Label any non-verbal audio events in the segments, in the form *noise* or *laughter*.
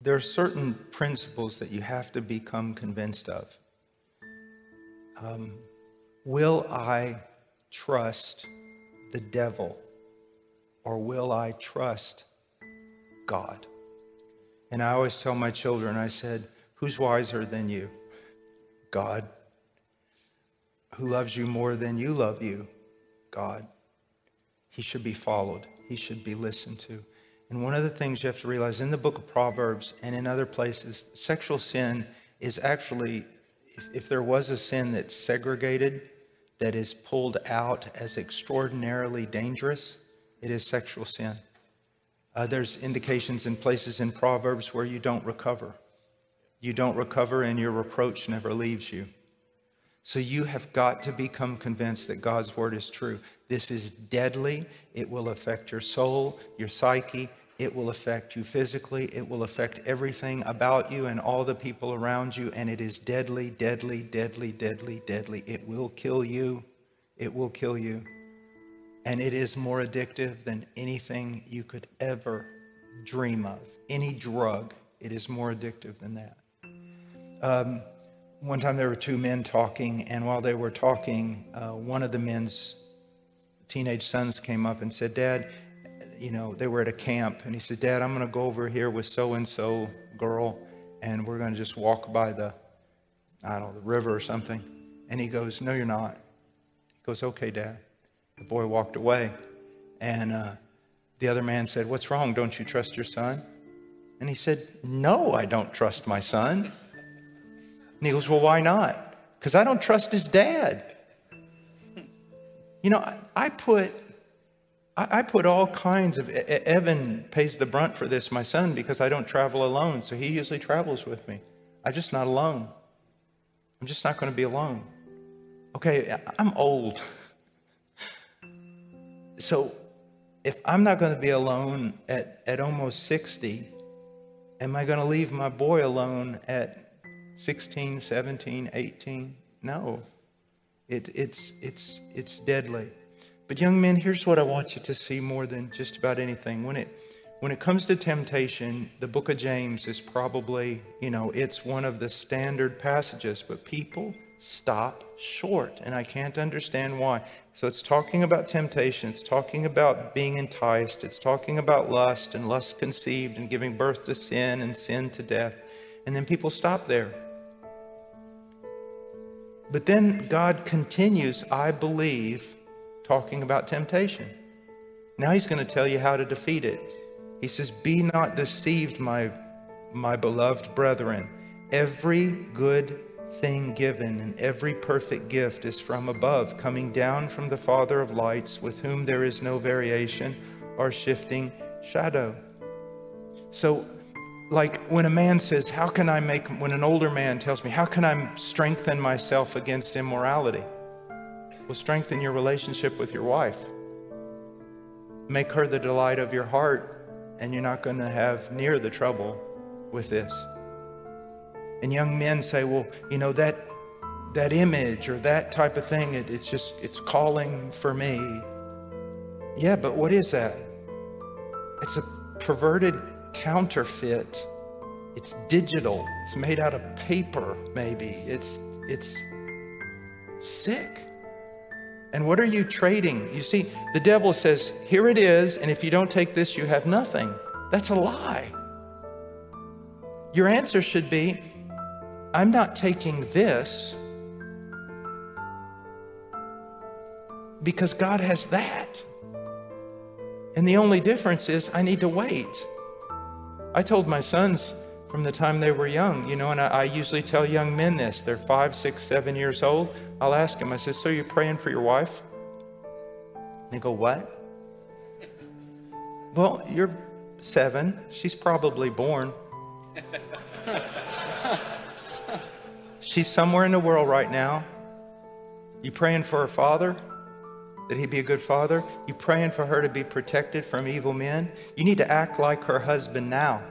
there are certain principles that you have to become convinced of. Um, will I trust the devil or will I trust God? And I always tell my children, I said, Who's wiser than you? God. Who loves you more than you love you? God. He should be followed, he should be listened to. And one of the things you have to realize in the book of Proverbs and in other places, sexual sin is actually, if, if there was a sin that's segregated, that is pulled out as extraordinarily dangerous, it is sexual sin. Uh, there's indications in places in Proverbs where you don't recover. You don't recover, and your reproach never leaves you. So you have got to become convinced that God's word is true. This is deadly. It will affect your soul, your psyche, it will affect you physically. It will affect everything about you and all the people around you. And it is deadly, deadly, deadly, deadly, deadly. It will kill you. It will kill you. And it is more addictive than anything you could ever dream of. Any drug, it is more addictive than that. Um, one time there were two men talking, and while they were talking, uh, one of the men's teenage sons came up and said, Dad, you know, they were at a camp, and he said, Dad, I'm going to go over here with so and so girl, and we're going to just walk by the, I don't know, the river or something. And he goes, No, you're not. He goes, Okay, Dad. The boy walked away, and uh, the other man said, What's wrong? Don't you trust your son? And he said, No, I don't trust my son. And he goes, Well, why not? Because I don't trust his dad. You know, I put I, put all kinds of, Evan pays the brunt for this, my son, because I don't travel alone. So he usually travels with me. I'm just not alone. I'm just not going to be alone. Okay, I'm old. *laughs* so if I'm not going to be alone at, at almost 60, am I going to leave my boy alone at 16, 17, 18? No. It, it's, it's, it's deadly. But young men, here's what I want you to see more than just about anything. When it when it comes to temptation, the book of James is probably, you know, it's one of the standard passages, but people stop short, and I can't understand why. So it's talking about temptation, it's talking about being enticed, it's talking about lust and lust conceived and giving birth to sin and sin to death. And then people stop there. But then God continues, I believe, talking about temptation. Now he's going to tell you how to defeat it. He says, Be not deceived, my, my beloved brethren. Every good thing given and every perfect gift is from above, coming down from the Father of lights, with whom there is no variation or shifting shadow. So, like when a man says, How can I make, when an older man tells me, How can I strengthen myself against immorality? Will strengthen your relationship with your wife. Make her the delight of your heart, and you're not going to have near the trouble with this. And young men say, well, you know, that that image or that type of thing, it, it's just, it's calling for me. Yeah, but what is that? It's a perverted counterfeit. It's digital. It's made out of paper, maybe. It's, it's sick. And what are you trading? You see, the devil says, Here it is, and if you don't take this, you have nothing. That's a lie. Your answer should be, I'm not taking this because God has that. And the only difference is I need to wait. I told my sons from the time they were young, you know, and I, I usually tell young men this. They're five, six, seven years old. I'll ask them, I said, So you're praying for your wife? They go, What? Well, you're seven. She's probably born. *laughs* She's somewhere in the world right now. You praying for her father? That he be a good father? You praying for her to be protected from evil men? You need to act like her husband now.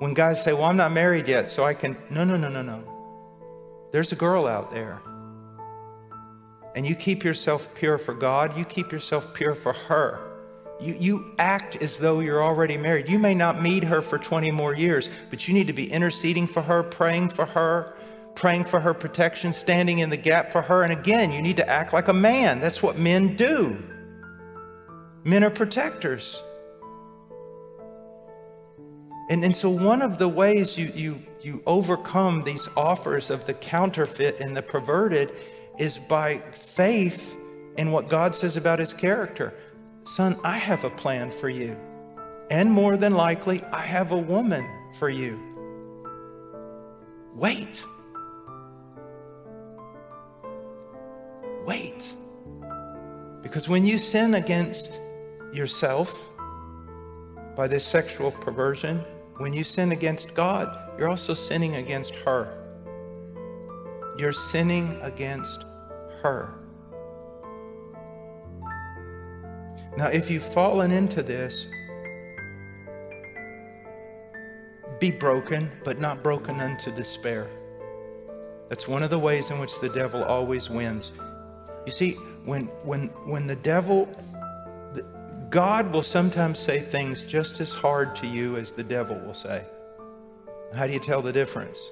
When guys say, Well, I'm not married yet, so I can. No, no, no, no, no. There's a girl out there. And you keep yourself pure for God, you keep yourself pure for her. You, you act as though you're already married. You may not meet her for 20 more years, but you need to be interceding for her, praying for her, praying for her protection, standing in the gap for her. And again, you need to act like a man. That's what men do. Men are protectors. And, and so, one of the ways you, you, you overcome these offers of the counterfeit and the perverted is by faith in what God says about his character. Son, I have a plan for you. And more than likely, I have a woman for you. Wait. Wait. Because when you sin against yourself by this sexual perversion, when you sin against God, you're also sinning against her. You're sinning against her. Now, if you've fallen into this, be broken, but not broken unto despair. That's one of the ways in which the devil always wins. You see, when when when the devil God will sometimes say things just as hard to you as the devil will say. How do you tell the difference?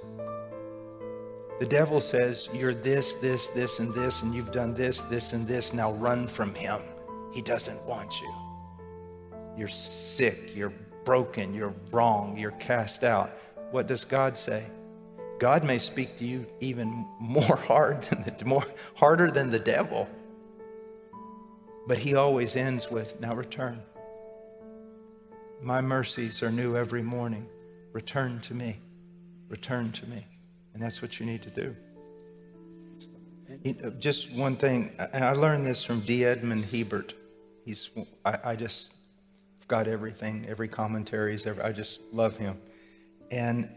The devil says, You're this, this, this, and this, and you've done this, this, and this. Now run from him. He doesn't want you. You're sick, you're broken, you're wrong, you're cast out. What does God say? God may speak to you even more *laughs* hard than the more harder than the devil. But he always ends with, now return. My mercies are new every morning. Return to me. Return to me. And that's what you need to do. You know, just one thing, and I learned this from D. Edmond Hiebert. He's, I, I just got everything, every commentary. Every, I just love him. And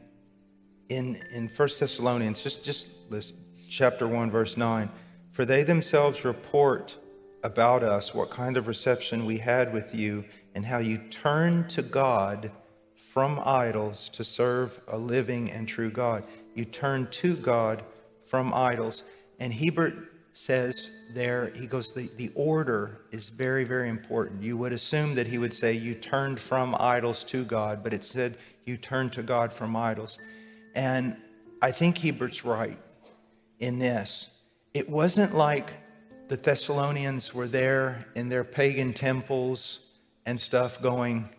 in in First Thessalonians, just just listen, chapter one, verse nine, for they themselves report about us what kind of reception we had with you and how you turned to God from idols to serve a living and true God. You turned to God from idols. And Hiebert says there, he goes, the, the order is very, very important. You would assume that he would say, You turned from idols to God, but it said, You turned to God from idols. And I think Hiebert's right in this. It wasn't like the Thessalonians were there in their pagan temples and stuff going,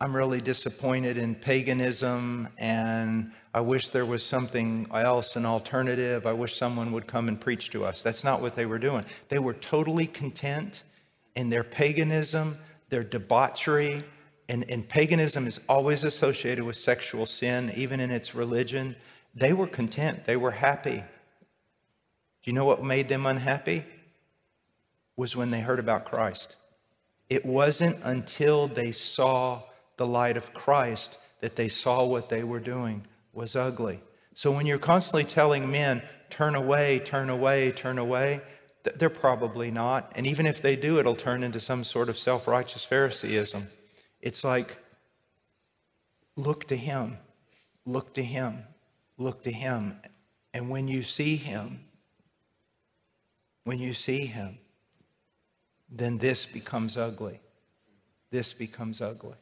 I'm really disappointed in paganism and I wish there was something else, an alternative. I wish someone would come and preach to us. That's not what they were doing. They were totally content in their paganism, their debauchery. And, and paganism is always associated with sexual sin, even in its religion. They were content, they were happy. Do you know what made them unhappy? Was when they heard about Christ. It wasn't until they saw the light of Christ that they saw what they were doing was ugly. So when you're constantly telling men, turn away, turn away, turn away, they're probably not. And even if they do, it'll turn into some sort of self righteous Phariseeism. It's like, look to Him, look to Him, look to Him. And when you see Him, when you see Him, then this becomes ugly. This becomes ugly.